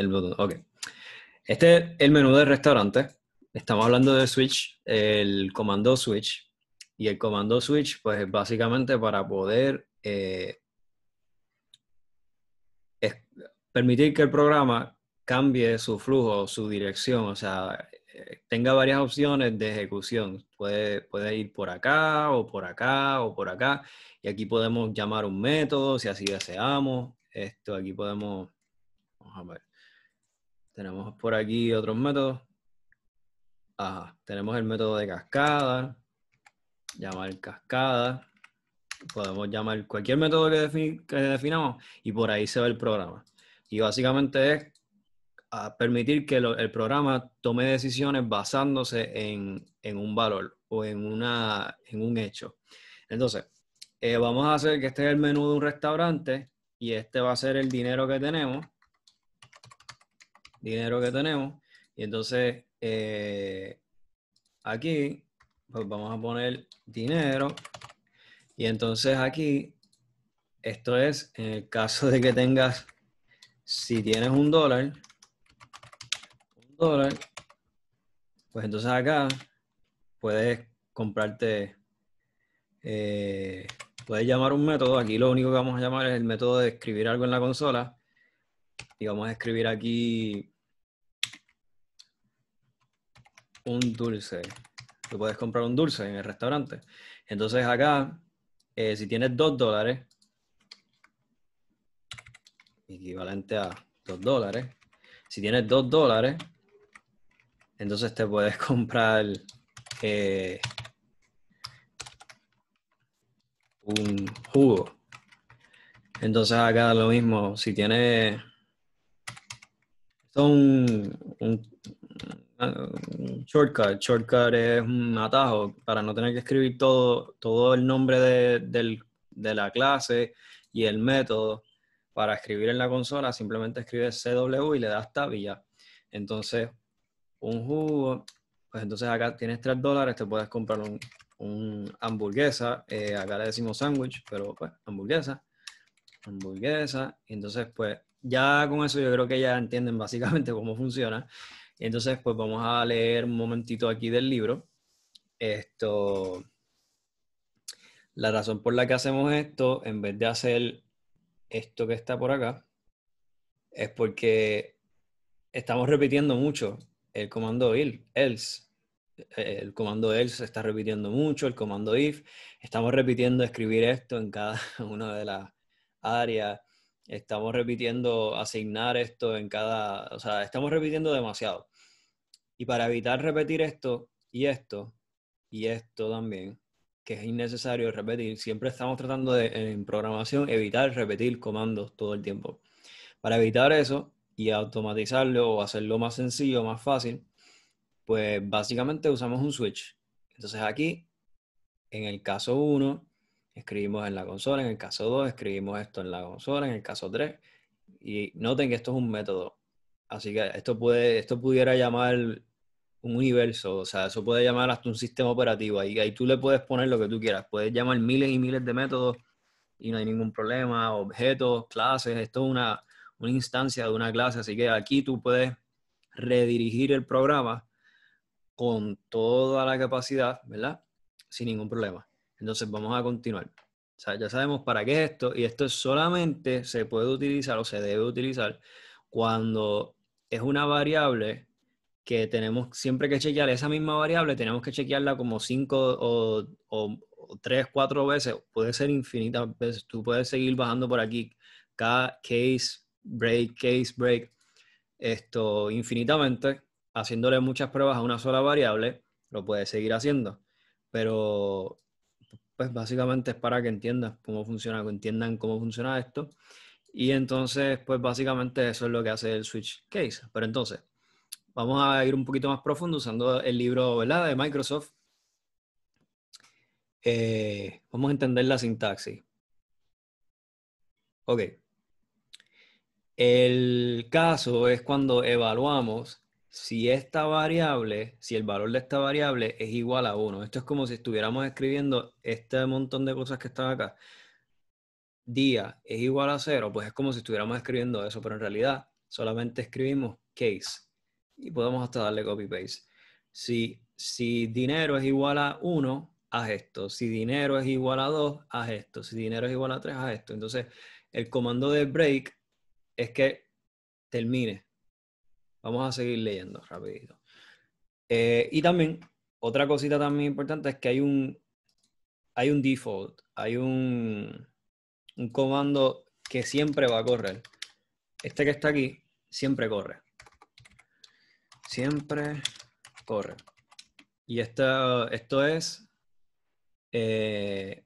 El botón, ok. Este es el menú del restaurante. Estamos hablando de switch, el comando switch. Y el comando switch, pues es básicamente para poder eh, permitir que el programa cambie su flujo, su dirección, o sea, eh, tenga varias opciones de ejecución. Puede, puede ir por acá o por acá o por acá. Y aquí podemos llamar un método si así deseamos. Esto aquí podemos, vamos a ver. Tenemos por aquí otros métodos. Ajá, tenemos el método de cascada, llamar cascada. Podemos llamar cualquier método que, definamos y por ahí se ve el programa. Y básicamente es permitir que el programa tome decisiones basándose en, un valor o en, una, en un hecho. Entonces, eh, vamos a hacer que este es el menú de un restaurante y este va a ser el dinero que tenemos. Dinero que tenemos. Y entonces, eh, aquí, pues vamos a poner dinero. Y entonces aquí, esto es en el caso de que tengas, si tienes un dólar, dólar, pues entonces acá puedes comprarte, eh, puedes llamar un método. Aquí lo único que vamos a llamar es el método de escribir algo en la consola. Y vamos a escribir aquí un dulce. Tú puedes comprar un dulce en el restaurante. Entonces acá, eh, si tienes dos dólares, equivalente a dos dólares, si tienes dos dólares, entonces te puedes comprar eh, un jugo. Entonces acá lo mismo, si tienes un, shortcut, shortcut es un atajo para no tener que escribir todo, todo el nombre de, de la clase y el método. Para escribir en la consola, simplemente escribes CW y le das tab y ya. Entonces, un jugo, pues entonces acá tienes 3 dólares, te puedes comprar un, hamburguesa, eh, acá le decimos sándwich, pero pues hamburguesa, hamburguesa, y entonces pues ya con eso yo creo que ya entienden básicamente cómo funciona. Entonces pues vamos a leer un momentito aquí del libro. Esto, la razón por la que hacemos esto, en vez de hacer esto que está por acá, es porque estamos repitiendo mucho el comando else. El comando else se está repitiendo mucho, el comando if. Estamos repitiendo escribir esto en cada una de las áreas. Estamos repitiendo asignar esto en cada, o sea, estamos repitiendo demasiado. Y para evitar repetir esto y esto y esto también, que es innecesario repetir, siempre estamos tratando de en programación evitar repetir comandos todo el tiempo. Para evitar eso, y automatizarlo o hacerlo más sencillo, más fácil, pues básicamente usamos un switch. Entonces aquí, en el caso 1, escribimos en la consola, en el caso 2, escribimos esto en la consola, en el caso 3, y noten que esto es un método. Así que esto, puede, esto pudiera llamar un universo, o sea, eso puede llamar hasta un sistema operativo. Ahí, ahí tú le puedes poner lo que tú quieras. Puedes llamar miles y miles de métodos y no hay ningún problema, objetos, clases, esto es una, una instancia de una clase, así que aquí tú puedes redirigir el programa con toda la capacidad, ¿verdad? Sin ningún problema. Entonces vamos a continuar. Ya sabemos para qué es esto y esto solamente se puede utilizar o se debe utilizar cuando es una variable que tenemos siempre que chequear esa misma variable, tenemos que chequearla como cinco o, o, o tres, cuatro veces, puede ser infinitas veces. Tú puedes seguir bajando por aquí cada case break, case, break, esto infinitamente, haciéndole muchas pruebas a una sola variable, lo puedes seguir haciendo. Pero, pues básicamente es para que entiendas cómo funciona, que entiendan cómo funciona esto. Y entonces, pues básicamente eso es lo que hace el switch case. Pero entonces, vamos a ir un poquito más profundo usando el libro de Microsoft. Eh, vamos a entender la sintaxis. Ok. El caso es cuando evaluamos si esta variable, si el valor de esta variable es igual a 1. Esto es como si estuviéramos escribiendo este montón de cosas que están acá. Día es igual a 0, pues es como si estuviéramos escribiendo eso, pero en realidad solamente escribimos case y podemos hasta darle copy paste. Si, si dinero es igual a 1, haz esto. Si dinero es igual a 2, haz esto. Si dinero es igual a 3, haz esto. Entonces, el comando de break es que termine. Vamos a seguir leyendo rapidito. Eh, y también, otra cosita también importante es que hay un, hay un default, hay un, un comando que siempre va a correr. Este que está aquí, siempre corre. Siempre corre. Y esto, esto es... Eh,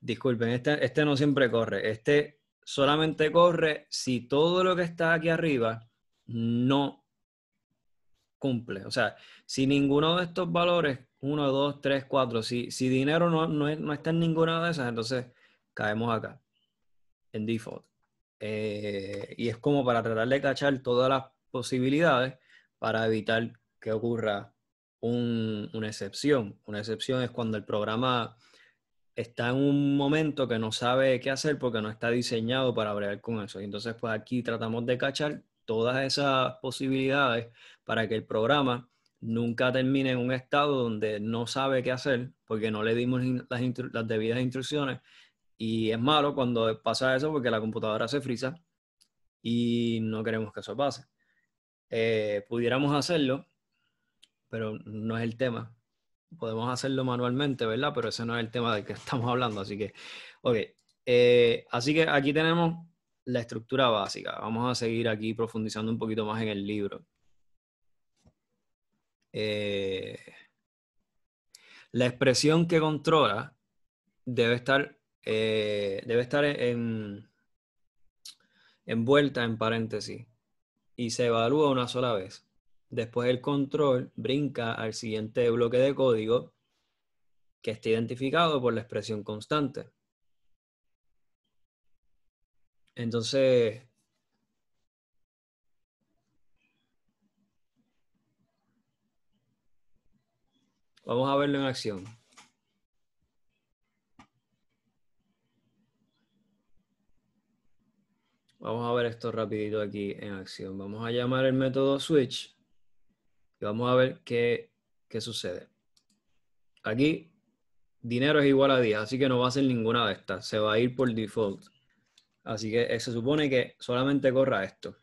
disculpen, este, este no siempre corre. Este solamente corre si todo lo que está aquí arriba no cumple. O sea, si ninguno de estos valores, 1, 2, 3, 4, si, si dinero no, no, está en ninguna de esas, entonces caemos acá, en default. Eh, y es como para tratar de cachar todas las posibilidades para evitar que ocurra una excepción. Una excepción es cuando el programa está en un momento que no sabe qué hacer porque no está diseñado para bregar con eso. Y entonces, pues aquí tratamos de cachar todas esas posibilidades para que el programa nunca termine en un estado donde no sabe qué hacer porque no le dimos las, debidas instrucciones. Y es malo cuando pasa eso porque la computadora se frisa y no queremos que eso pase. Eh, pudiéramos hacerlo, pero no es el tema. Podemos hacerlo manualmente, ¿verdad? Pero ese no es el tema del que estamos hablando. Así que, ok. Eh, así que aquí tenemos la estructura básica. Vamos a seguir aquí profundizando un poquito más en el libro. Eh, la expresión que controla debe estar, eh, debe estar en, envuelta en paréntesis y se evalúa una sola vez. Después el control brinca al siguiente bloque de código que está identificado por la expresión constante. Entonces, vamos a verlo en acción. Vamos a ver esto rapidito aquí en acción. Vamos a llamar el método switch y vamos a ver qué, qué sucede. Aquí, dinero es igual a 10, así que no va a ser ninguna de estas. Se va a ir por default. Así que eh, se supone que solamente corra esto.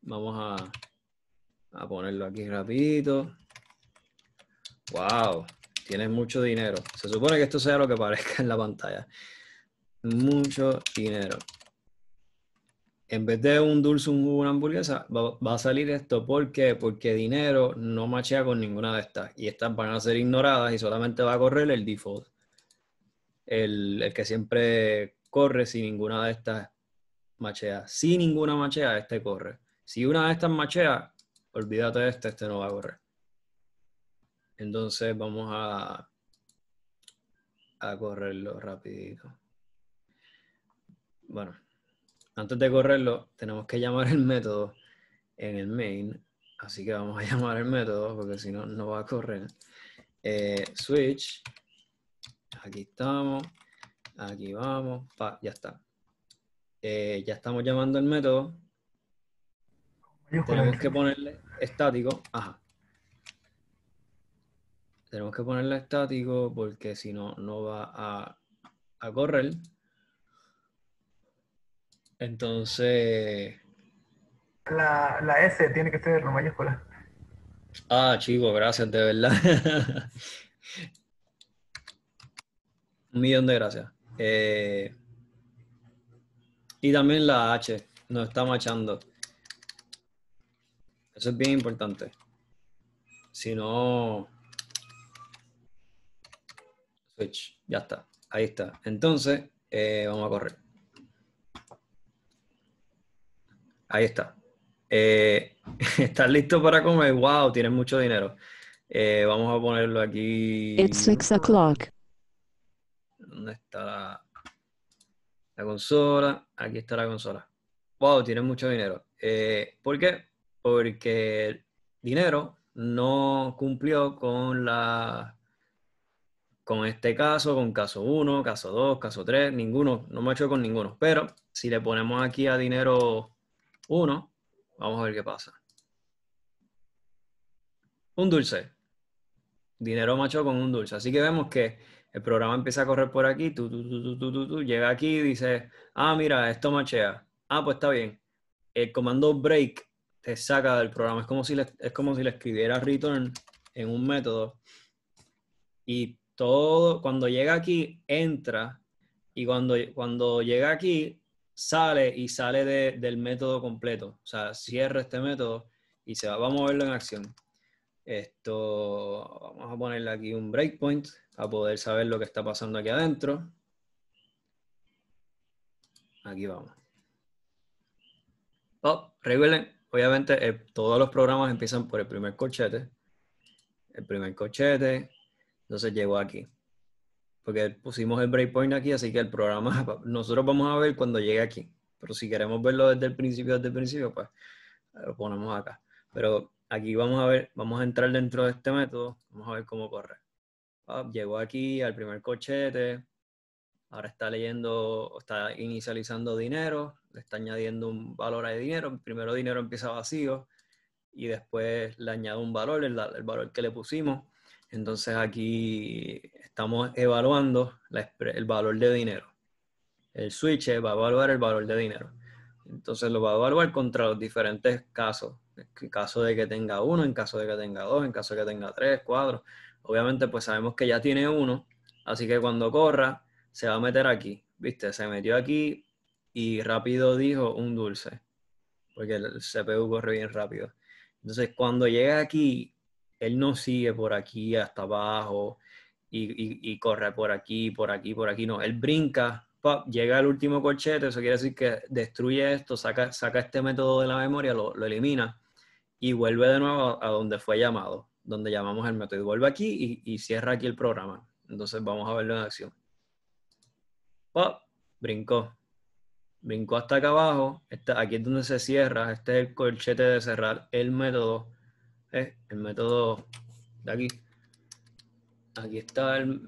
Vamos a, ponerlo aquí rapidito. Wow, tienes mucho dinero. Se supone que esto sea lo que parezca en la pantalla. Mucho dinero. En vez de un dulce, un jugo, una hamburguesa, va, a salir esto. ¿Por qué? Porque dinero no machea con ninguna de estas. Y estas van a ser ignoradas y solamente va a correr el default. El que siempre corre si ninguna de estas machea. Si ninguna machea, este corre. Si una de estas machea, olvídate de este, este no va a correr. Entonces vamos a, a correrlo rapidito. Bueno, antes de correrlo, tenemos que llamar el método en el main. Así que vamos a llamar el método porque si no, no va a correr. Eh, switch. Aquí estamos. Aquí vamos, ya está. Eh, ya estamos llamando el método. Tenemos que ponerle estático. Ajá. Tenemos que ponerle estático porque si no, no va a, a correr. Entonces. La, la, S tiene que ser en mayúscula. Ah, chico, gracias, de verdad. Un millón de gracias. Eh, y también la H nos está machando. Eso es bien importante. Si no... Switch, ya está. Ahí está. Entonces, eh, vamos a correr. Ahí está. Eh, ¿Estás listo para comer? Wow, tienes mucho dinero. vamos a ponerlo aquí. It's six o'clock. ¿Dónde está la, consola? Aquí está la consola. Wow, tiene mucho dinero. Eh, ¿Por qué? Porque dinero no cumplió con la con este caso, con caso 1, caso 2, caso 3, ninguno, no me ha con ninguno. Pero si le ponemos aquí a dinero 1. Vamos a ver qué pasa. Un dulce. Dinero macho con un dulce. Así que vemos que el programa empieza a correr por aquí, tú, tú, tú, tú, llega aquí y dice, ah, mira, esto machea. Ah, pues está bien. El comando break te saca del programa. Es como si le, es como si le escribiera return en un método. Y todo, cuando llega aquí, entra. Y cuando, cuando llega aquí, sale y sale del método completo. O sea, cierra este método y se va. Vamos a verlo en acción. Esto, vamos a ponerle aquí un breakpoint para poder saber lo que está pasando aquí adentro. Aquí vamos. Oh, recuerden, obviamente eh, todos los programas empiezan por el primer corchete. El primer corchete, entonces llegó aquí. Porque pusimos el breakpoint aquí, así que el programa, nosotros vamos a ver cuando llegue aquí. Pero si queremos verlo desde el principio, desde el principio, pues lo ponemos acá. Pero aquí vamos a ver, vamos a entrar dentro de este método, vamos a ver cómo corre. llegó aquí al primer corchete, ahora está leyendo, está inicializando dinero, le está añadiendo un valor a dinero, el primero dinero empieza vacío y después le añado un valor, el, valor que le pusimos. Entonces aquí estamos evaluando el valor de dinero. El switch va a evaluar el valor de dinero. Entonces lo va a evaluar contra los diferentes casos en caso de que tenga uno, en caso de que tenga dos, en caso de que tenga tres, cuatro. Obviamente, pues sabemos que ya tiene uno, así que cuando corra, se va a meter aquí. ¿Viste? Se metió aquí y rápido dijo un dulce, porque el CPU corre bien rápido. Entonces, cuando llega aquí, él no sigue por aquí hasta abajo y, y corre por aquí, por aquí, por aquí. No, él brinca llega al último corchete, eso quiere decir que destruye esto, saca, saca este método de la memoria, lo, elimina y vuelve de nuevo a donde fue llamado, donde llamamos el método. Y vuelve aquí y, cierra aquí el programa. Entonces vamos a verlo en acción. ¡Pop! Brincó. Brincó hasta acá abajo. aquí es donde se cierra. Este es el corchete de cerrar el método. ¿eh? El método de aquí. Aquí está el,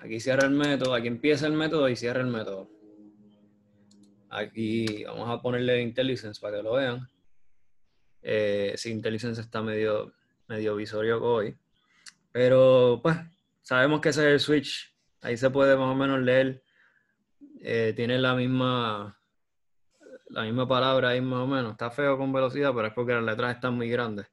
aquí cierra el método, aquí empieza el método y cierra el método. Aquí vamos a ponerle IntelliSense para que lo vean. Eh, si IntelliSense está medio, medio visorio hoy. Pero pues sabemos que ese es el switch. Ahí se puede más o menos leer. Eh, tiene la misma, la misma palabra ahí más o menos. Está feo con velocidad, pero es porque las letras están muy grandes.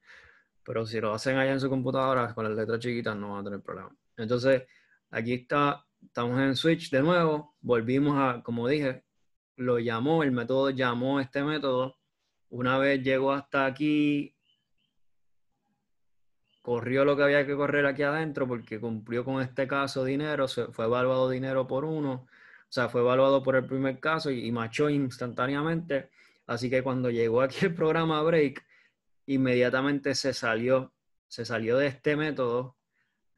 Pero si lo hacen allá en su computadora con las letras chiquitas no van a tener problema. Entonces, aquí está, estamos en switch de nuevo. Volvimos a, como dije, lo llamó, el método llamó este método una vez llegó hasta aquí, corrió lo que había que correr aquí adentro porque cumplió con este caso dinero, fue evaluado dinero por uno, o sea, fue evaluado por el primer caso y, machó instantáneamente. Así que cuando llegó aquí el programa Break, inmediatamente se salió, se salió de este método,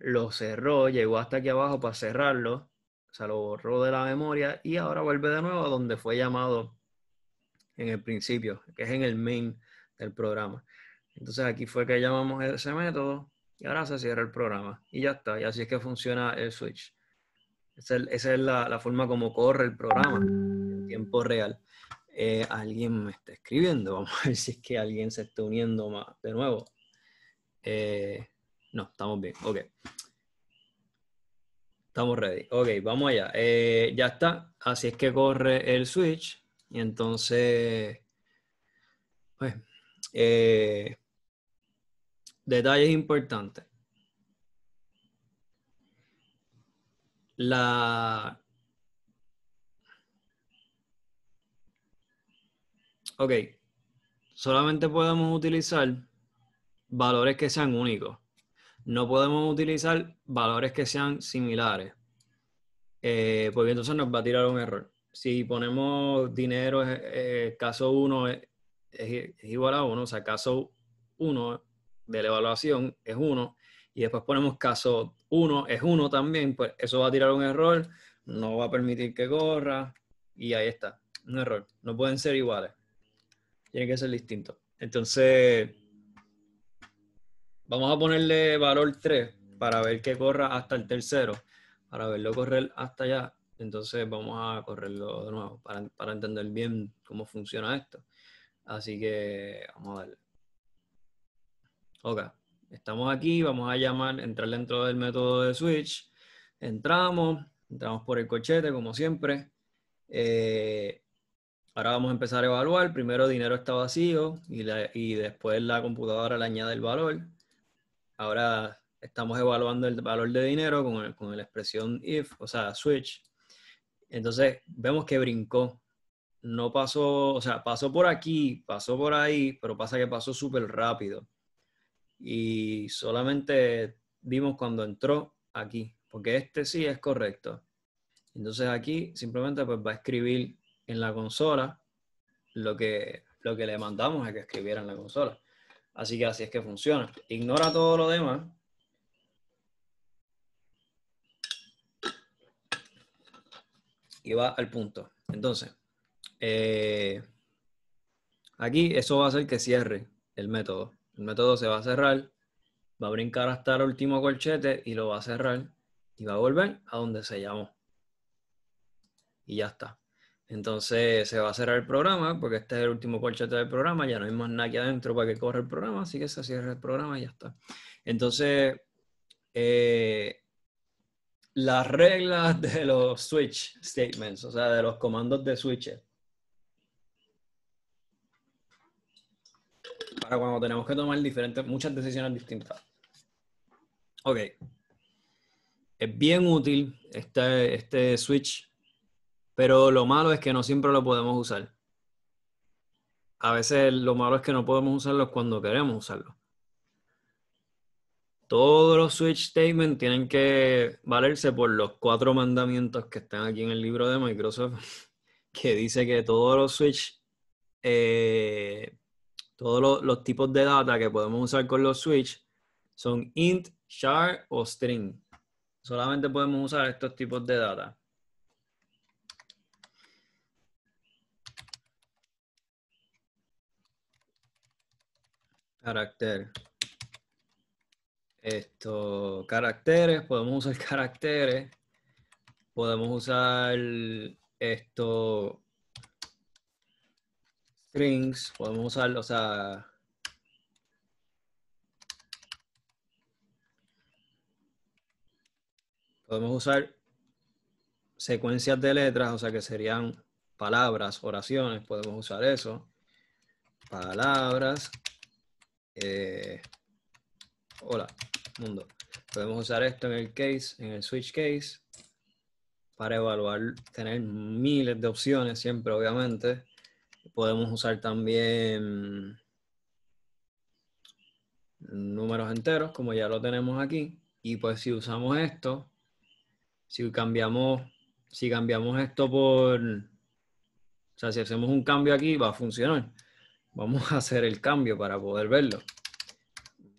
lo cerró, llegó hasta aquí abajo para cerrarlo, o sea, lo borró de la memoria y ahora vuelve de nuevo a donde fue llamado en el principio, que es en el main del programa. Entonces aquí fue que llamamos ese método y ahora se cierra el programa y ya está. Y así es que funciona el switch. Esa es, la, forma como corre el programa en tiempo real. Eh, alguien me está escribiendo. Vamos a ver si es que alguien se está uniendo más de nuevo. Eh, no, estamos bien. Ok. Estamos ready. Ok, vamos allá. Eh, ya está. Así es que corre el switch. Y entonces, pues, eh, detalles importantes. La... Ok, solamente podemos utilizar valores que sean únicos. No podemos utilizar valores que sean similares, eh, porque entonces nos va a tirar un error si ponemos dinero, eh, caso 1 es, igual a 1, o sea, caso 1 de la evaluación es 1, y después ponemos caso 1 es 1 también, pues eso va a tirar un error, no va a permitir que corra, y ahí está, un error. No pueden ser iguales, tienen que ser distintos. Entonces, vamos a ponerle valor 3 para ver que corra hasta el tercero, para verlo correr hasta allá entonces vamos a correrlo de nuevo para, entender bien cómo funciona esto. Así que vamos a ver. Ok, estamos aquí, vamos a llamar, entrar dentro del método de switch. Entramos, entramos por el cochete como siempre. Eh, ahora vamos a empezar a evaluar. Primero dinero está vacío y después la computadora le añade el valor. Ahora estamos evaluando el valor de dinero con, con la expresión if, o sea, switch. Entonces vemos que brincó no pasó, o sea, pasó por aquí, pasó por ahí, pero pasa que pasó súper rápido. Y solamente dimos cuando entró aquí, porque este sí es correcto. Entonces aquí simplemente pues va a escribir en la consola lo que, lo que le mandamos a que escribiera en la consola. Así que así es que funciona. Ignora todo lo demás. Y va al punto. Entonces, eh, aquí eso va a hacer que cierre el método. El método se va a cerrar, va a brincar hasta el último colchete y lo va a cerrar y va a volver a donde se llamó. Y ya está. Entonces se va a cerrar el programa porque este es el último colchete del programa, ya no hay más nada aquí adentro para que corra el programa, así que se cierra el programa y ya está. Entonces, eh, las reglas de los switch statements, o sea, de los comandos de switcher para cuando tenemos que tomar diferentes, muchas decisiones distintas. Ok. Es bien útil este, este switch, pero lo malo es que no siempre lo podemos usar. A veces lo malo es que no podemos usarlo cuando queremos usarlo. Todos los switch statements tienen que valerse por los cuatro mandamientos que están aquí en el libro de Microsoft, que dice que todos los switch eh, todos los, tipos de data que podemos usar con los switch son int, char o string. Solamente podemos usar estos tipos de data. Carácter. Esto, caracteres, podemos usar caracteres. Podemos usar esto, strings, podemos usarlo, o sea, podemos usar secuencias de letras, o sea que serían palabras, oraciones, podemos usar eso. Palabras. Eh, hola, mundo. Podemos usar esto en el case, en el switch case, para evaluar, tener miles de opciones siempre, obviamente. Podemos usar también números enteros, como ya lo tenemos aquí. Y pues si usamos esto, si cambiamos, si cambiamos esto por, o sea, si hacemos un cambio aquí, va a funcionar. Vamos a hacer el cambio para poder verlo.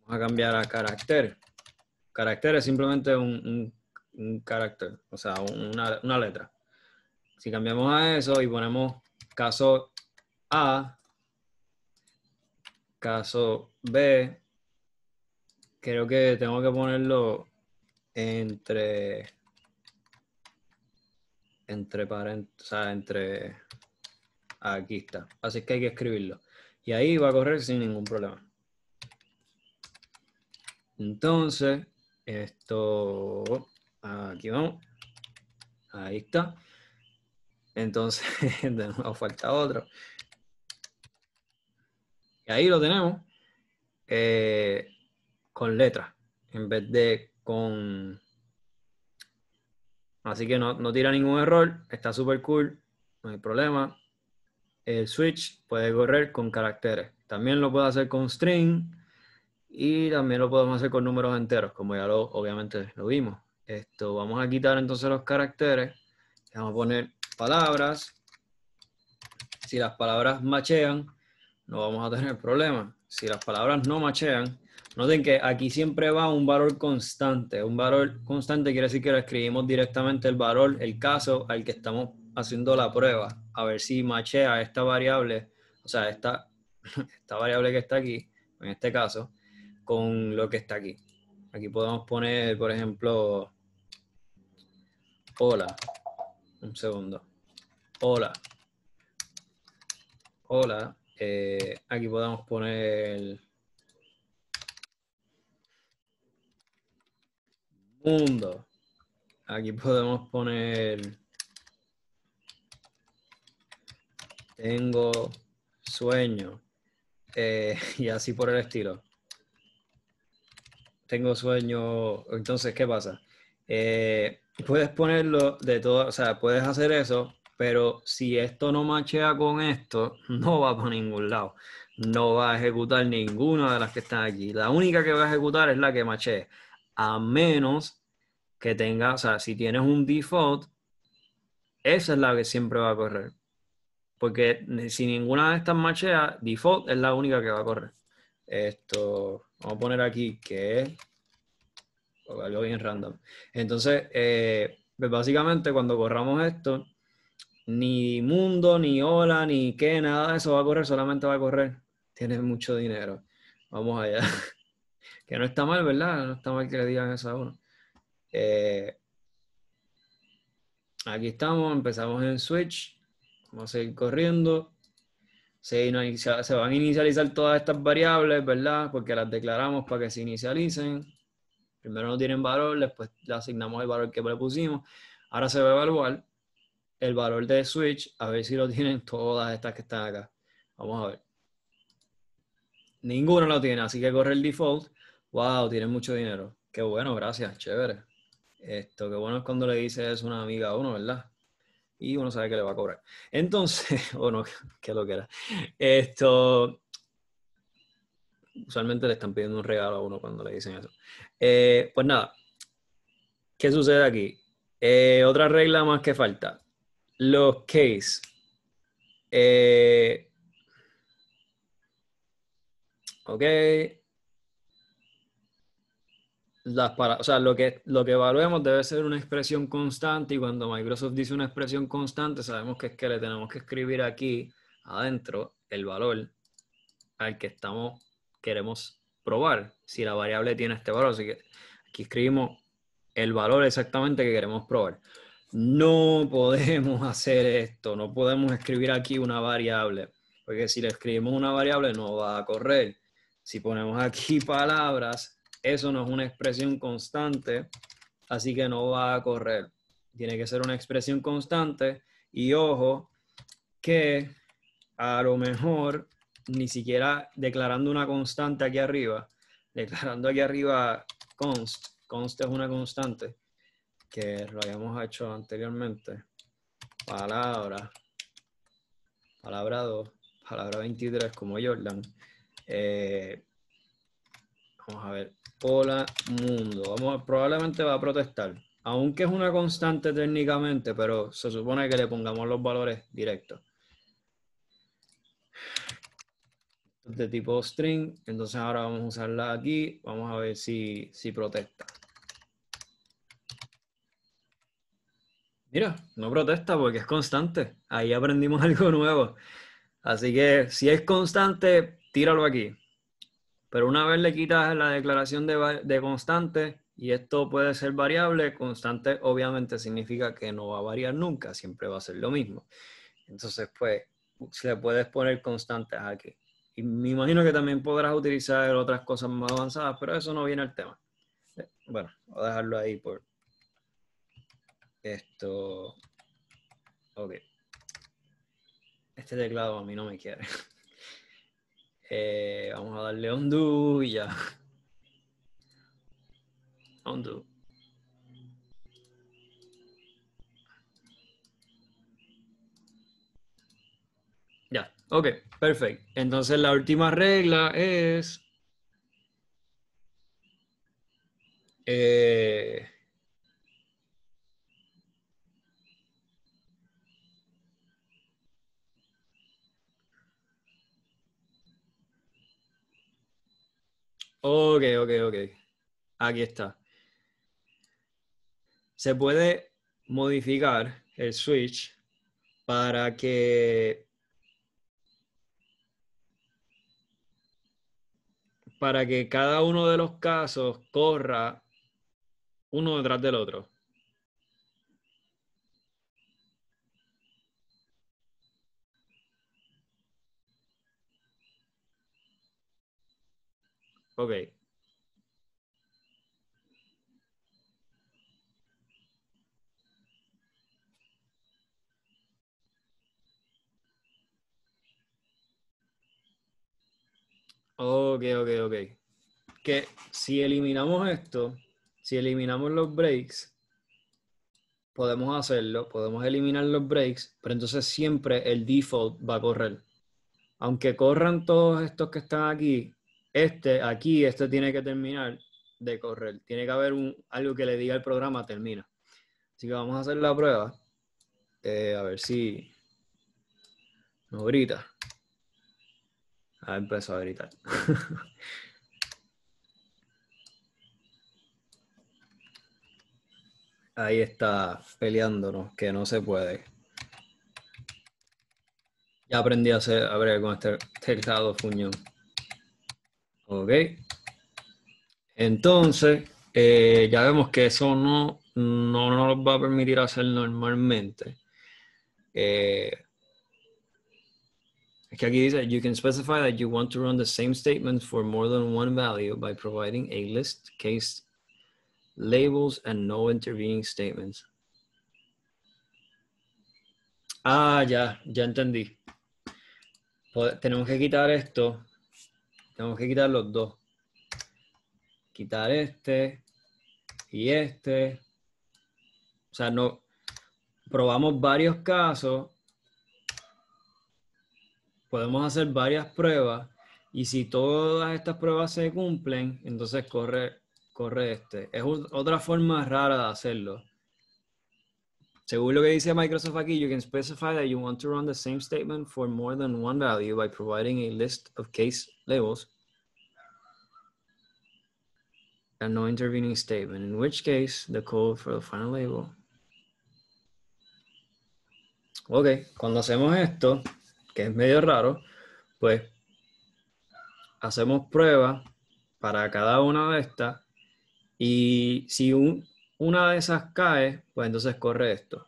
Vamos a cambiar a carácter. Carácter es simplemente un, carácter, o sea, una, una letra. Si cambiamos a eso y ponemos caso a, caso B, creo que tengo que ponerlo entre, entre paréntesis, o sea, entre, aquí está. Así que hay que escribirlo. Y ahí va a correr sin ningún problema. Entonces, esto, aquí vamos. Ahí está. Entonces, de nuevo falta otro. Y ahí lo tenemos eh, con letras en vez de con... Así que no, tira ningún error, está súper cool, no hay problema. El switch puede correr con caracteres. También lo puede hacer con string y también lo podemos hacer con números enteros, como ya lo obviamente lo vimos. Esto, vamos a quitar entonces los caracteres. Vamos a poner palabras. Si las palabras machean, no vamos a tener problemas. Si las palabras no machean, noten que aquí siempre va un valor constante. Un valor constante quiere decir que le escribimos directamente el valor, el caso al que estamos haciendo la prueba, a ver si machea esta variable, o sea, esta, esta variable que está aquí, en este caso, con lo que está aquí. Aquí podemos poner, por ejemplo, hola, un segundo, hola, hola, Eh, aquí podemos poner mundo. Aquí podemos poner tengo sueño eh, y así por el estilo. Tengo sueño. Entonces, ¿qué pasa? Eh, puedes ponerlo de todo, o sea, puedes hacer eso, pero si esto no machea con esto, no va para ningún lado. No va a ejecutar ninguna de las que están aquí. La única que va a ejecutar es la que machee. A menos que tenga, o sea, si tienes un default, esa es la que siempre va a correr. Porque si ninguna de estas machea, default es la única que va a correr. Esto, vamos a poner aquí que es algo bien random. Entonces, eh, pues básicamente cuando corramos esto, ni mundo, ni hola, ni qué, nada de eso va a correr, solamente va a correr. Tiene mucho dinero. Vamos allá. que no está mal, ¿verdad? No está mal que le digan eso a uno. Eh, aquí estamos, empezamos en Switch. Vamos a seguir corriendo. Se, van a inicializar todas estas variables, ¿verdad? Porque las declaramos para que se inicialicen. Primero no tienen valor, después le asignamos el valor que le pusimos. Ahora se va a evaluar el valor de switch, a ver si lo tienen todas estas que están acá. Vamos a ver. Ninguno lo tiene, así que corre el default. Wow, tiene mucho dinero. Qué bueno, gracias, chévere. Esto, qué bueno es cuando le dice es una amiga a uno, ¿verdad? Y uno sabe que le va a cobrar. Entonces, o no, que lo que era. Esto, usualmente le están pidiendo un regalo a uno cuando le dicen eso. Eh, pues nada, ¿qué sucede aquí? Eh, otra regla más que falta. Los case. Eh, ok. Las para, o sea, lo que, lo que evaluemos debe ser una expresión constante y cuando Microsoft dice una expresión constante, sabemos que es que le tenemos que escribir aquí adentro el valor al que estamos queremos probar si la variable tiene este valor. Así que aquí escribimos el valor exactamente que queremos probar. No podemos hacer esto, no podemos escribir aquí una variable, porque si le escribimos una variable no va a correr. Si ponemos aquí palabras, eso no es una expresión constante, así que no va a correr. Tiene que ser una expresión constante y ojo que a lo mejor ni siquiera declarando una constante aquí arriba, declarando aquí arriba const, const es una constante, que lo habíamos hecho anteriormente, palabra, palabra 2, palabra 23 como Jordan. Eh, vamos a ver, hola mundo, vamos, probablemente va a protestar, aunque es una constante técnicamente, pero se supone que le pongamos los valores directos de tipo string, entonces ahora vamos a usarla aquí, vamos a ver si, si protesta. Mira, no protesta porque es constante. Ahí aprendimos algo nuevo. Así que si es constante, tíralo aquí. Pero una vez le quitas la declaración de, de, constante y esto puede ser variable, constante obviamente significa que no va a variar nunca, siempre va a ser lo mismo. Entonces, pues, le puedes poner constantes aquí. Y me imagino que también podrás utilizar otras cosas más avanzadas, pero eso no viene al tema. Bueno, voy a dejarlo ahí por esto. Ok. Este teclado a mí no me quiere. Eh, vamos a darle undo y ya. Undo. Ok, perfecto. Entonces la última regla es... Eh, ok, ok, ok. Aquí está. Se puede modificar el switch para que para que cada uno de los casos corra uno detrás del otro. Ok. Ok, ok, ok. Que si eliminamos esto, si eliminamos los breaks, podemos hacerlo, podemos eliminar los breaks, pero entonces siempre el default va a correr. Aunque corran todos estos que están aquí, este aquí, este tiene que terminar de correr. Tiene que haber algo que le diga al programa termina. Así que vamos a hacer la prueba. Eh, a ver si no grita. Ah, empezó a gritar. Ahí está peleándonos, que no se puede. Ya aprendí a hacer, a ver, con este teclado fuñón. Ok. Entonces, eh, ya vemos que eso no, no nos va a permitir hacer normalmente. Eh, que aquí dice, you can specify that you want to run the same statement for more than one value by providing a list case labels and no intervening statements. Ah, ya, ya entendí. tenemos que quitar esto. Tenemos que quitar los dos. Quitar este y este. O sea, no. Probamos varios casos. Podemos hacer varias pruebas. Y si todas estas pruebas se cumplen, entonces corre corre este. Es otra forma rara de hacerlo. Según lo que dice Microsoft aquí, you can specify that you want to run the same statement for more than one value by providing a list of case labels and no intervening statement, in which case the code for the final label. Ok, cuando hacemos esto, que es medio raro, pues hacemos pruebas para cada una de estas y si una de esas cae, pues entonces corre esto.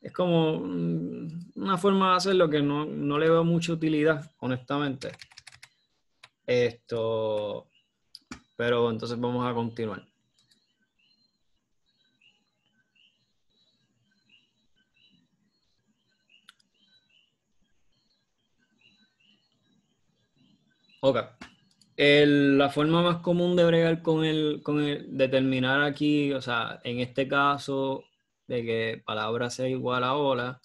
Es como una forma de hacerlo que no, no le veo mucha utilidad, honestamente. Esto, pero entonces vamos a continuar. Ok la forma más común de bregar con el, con el determinar aquí, o sea, en este caso de que palabra sea igual a hola,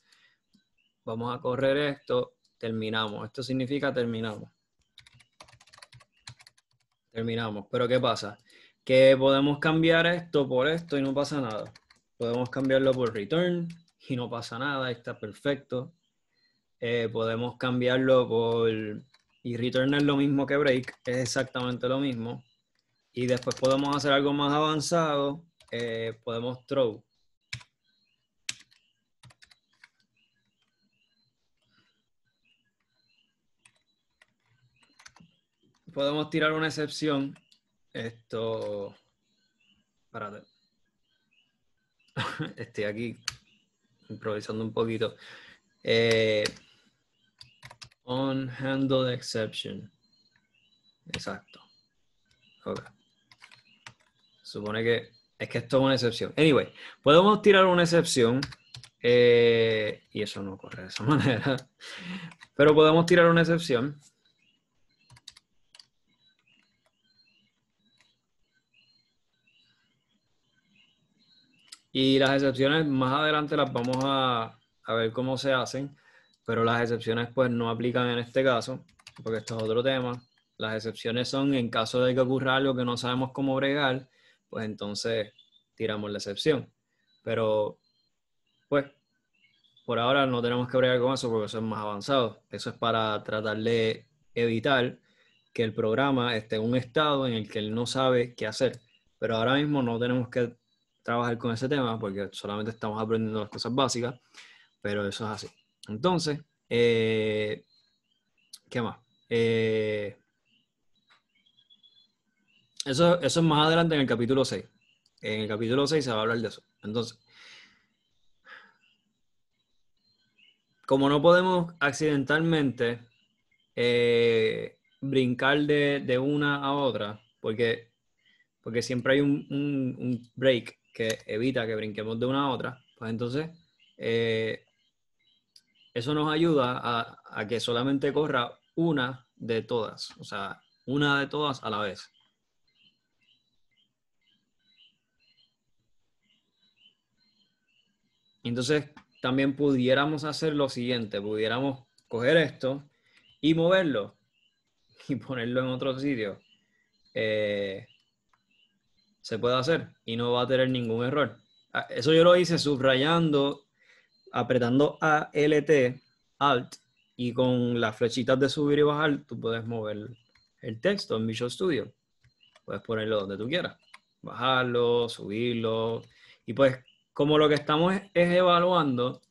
vamos a correr esto, terminamos. Esto significa terminamos. Terminamos. Pero ¿qué pasa? Que podemos cambiar esto por esto y no pasa nada. Podemos cambiarlo por return y no pasa nada, está perfecto. Eh, podemos cambiarlo por y return es lo mismo que break, es exactamente lo mismo. Y después podemos hacer algo más avanzado, eh, podemos throw. Podemos tirar una excepción. Esto. Espérate. Estoy aquí improvisando un poquito. Eh, on handle exception. Exacto. Ok. Supone que es que esto es una excepción. Anyway, podemos tirar una excepción. Eh, y eso no ocurre de esa manera. Pero podemos tirar una excepción. Y las excepciones más adelante las vamos a, a ver cómo se hacen pero las excepciones pues no aplican en este caso, porque esto es otro tema. Las excepciones son en caso de que ocurra algo que no sabemos cómo bregar, pues entonces tiramos la excepción. Pero, pues, por ahora no tenemos que bregar con eso porque eso es más avanzado. Eso es para tratar de evitar que el programa esté en un estado en el que él no sabe qué hacer. Pero ahora mismo no tenemos que trabajar con ese tema porque solamente estamos aprendiendo las cosas básicas, pero eso es así. Entonces, eh, ¿qué más? Eh, eso, eso es más adelante en el capítulo 6. En el capítulo 6 se va a hablar de eso. Entonces, como no podemos accidentalmente eh, brincar de, de, una a otra, porque, porque siempre hay un, un- break que evita que brinquemos de una a otra. Pues entonces, eso nos ayuda a, que solamente corra una de todas, o sea, una de todas a la vez. Entonces, también pudiéramos hacer lo siguiente, pudiéramos coger esto y moverlo y ponerlo en otro sitio. Eh, se puede hacer y no va a tener ningún error. Ah, Eso yo lo hice subrayando, apretando ALT, Alt, y con las flechitas de subir y bajar, tú puedes mover el texto en Visual Studio. Puedes ponerlo donde tú quieras, bajarlo, subirlo, y pues como lo que estamos es, evaluando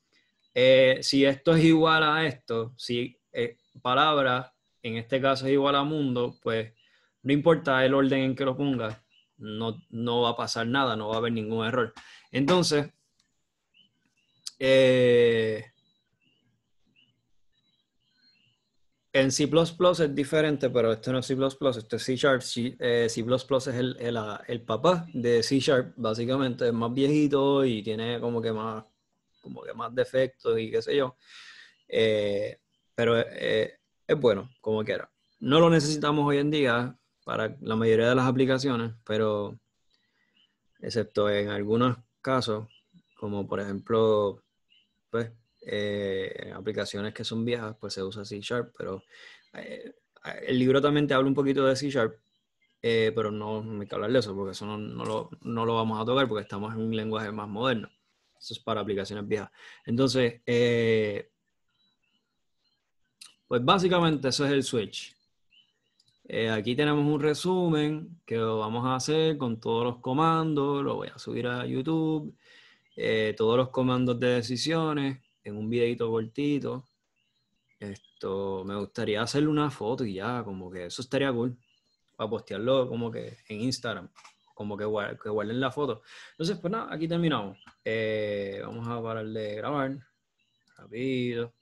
eh, si esto es igual a esto, si eh, palabra en este caso es igual a mundo, pues no importa el orden en que lo pongas, no, no va a pasar nada, no va a haber ningún error. Entonces, eh, en C++ es diferente, pero esto no es C++, esto es C Sharp. C, eh, es el, el, papá de C Sharp, básicamente, es más viejito y tiene como que más, como que más defectos y qué sé yo. Eh, pero es bueno, como quiera. No lo necesitamos hoy en día para la mayoría de las aplicaciones, pero excepto en algunos casos, como por ejemplo, pues, eh, aplicaciones que son viejas, pues se usa C Sharp, pero eh, el libro también te habla un poquito de C Sharp, eh, pero no, no hay que hablar de eso, porque eso no, no, lo, no, lo, vamos a tocar, porque estamos en un lenguaje más moderno. Eso es para aplicaciones viejas. Entonces, eh, pues básicamente eso es el switch. Eh, aquí tenemos un resumen que lo vamos a hacer con todos los comandos, lo voy a subir a YouTube, eh, todos los comandos de decisiones en un videito cortito. Esto, me gustaría hacerle una foto y ya, como que eso estaría cool, para postearlo como que en Instagram, como que, guarden, que guarden la foto. Entonces, pues nada, aquí terminamos. Eh, vamos a parar de grabar, rápido.